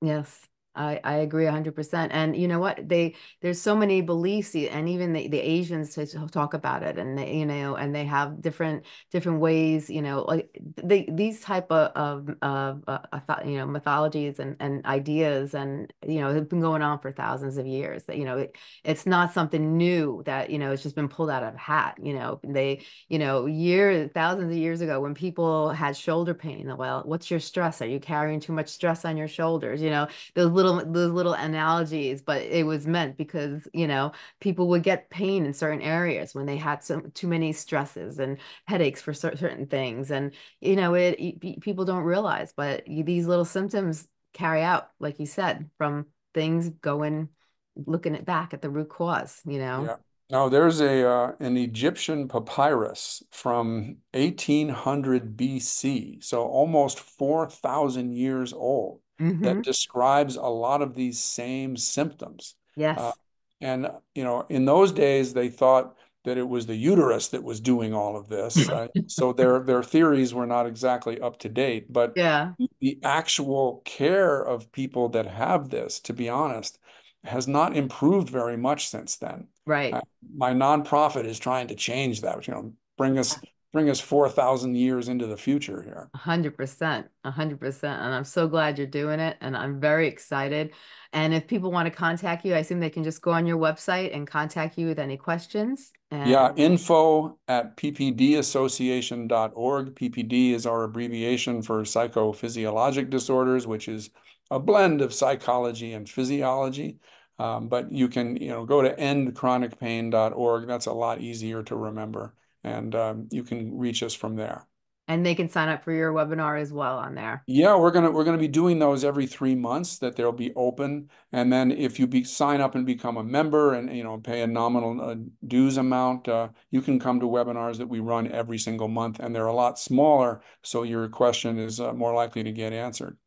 Yes, I, I agree 100%. And you know what? They there's so many beliefs and even the, the Asians talk about it and they, you know, and they have different different ways, you know, like they these type of of, of uh, you know, mythologies and and ideas and you know, have been going on for thousands of years. That you know, it, it's not something new that, you know, it's just been pulled out of a hat, you know. They, you know, years thousands of years ago when people had shoulder pain, well, what's your stress? Are you carrying too much stress on your shoulders? You know, those little those little analogies, but it was meant because, you know, people would get pain in certain areas when they had some too many stresses and headaches for certain things. And, you know, it, it people don't realize, but these little symptoms carry out, like you said, from things going looking at back at the root cause, you know. Yeah. Now there's a uh, an Egyptian papyrus from 1800 BC, so almost 4,000 years old, that Mm-hmm. describes a lot of these same symptoms. Uh, Yes. and you know, in those days, they thought that it was the uterus that was doing all of this. Uh, so their their theories were not exactly up to date, but Yeah. the actual care of people that have this, to be honest, has not improved very much since then. Right. Uh, my nonprofit is trying to change that, you know, bring us bring us 4,000 years into the future here. Hundred percent, a hundred percent. And I'm so glad you're doing it. And I'm very excited. And if people want to contact you, I assume they can just go on your website and contact you with any questions. Yeah, info at ppdassociation.org. PPD is our abbreviation for psychophysiologic disorders, which is a blend of psychology and physiology. Um, but you can, you know, go to endchronicpain.org. That's a lot easier to remember, and um, you can reach us from there. and they can sign up for your webinar as well on there. Yeah, we're gonna we're gonna be doing those every three months. That they'll be open, and then if you be sign up and become a member, and you know pay a nominal uh, dues amount, uh, you can come to webinars that we run every single month, and they're a lot smaller, so your question is uh, more likely to get answered.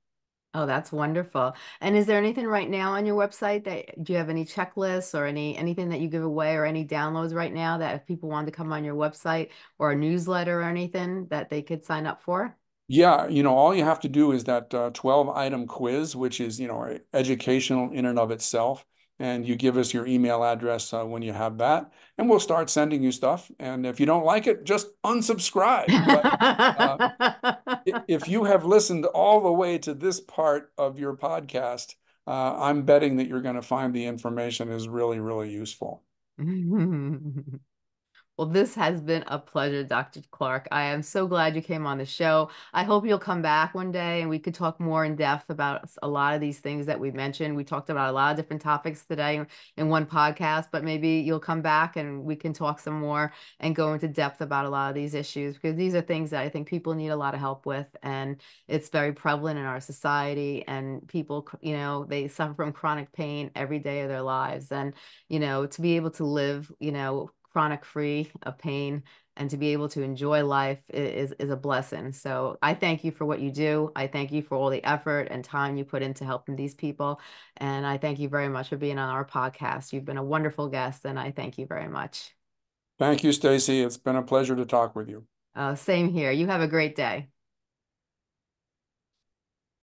Oh, that's wonderful. And is there anything right now on your website that do you have any checklists or any anything that you give away or any downloads right now that if people want to come on your website or a newsletter or anything that they could sign up for? Yeah, you know, all you have to do is that uh, 12 item quiz, which is, you know, educational in and of itself. And you give us your email address uh, when you have that, and we'll start sending you stuff. And if you don't like it, just unsubscribe. But uh, if you have listened all the way to this part of your podcast, uh, I'm betting that you're going to find the information is really, really useful. Well, this has been a pleasure, Dr. Clarke. I am so glad you came on the show. I hope you'll come back one day and we could talk more in depth about a lot of these things that we mentioned. We talked about a lot of different topics today in one podcast, but maybe you'll come back and we can talk some more and go into depth about a lot of these issues because these are things that I think people need a lot of help with. And it's very prevalent in our society. And people, you know, they suffer from chronic pain every day of their lives. And, you know, to be able to live, you know, chronic free of pain and to be able to enjoy life is, is a blessing. So I thank you for what you do. I thank you for all the effort and time you put into helping these people. And I thank you very much for being on our podcast. You've been a wonderful guest, and I thank you very much. Thank you, Stacey. It's been a pleasure to talk with you. Uh, same here. You have a great day.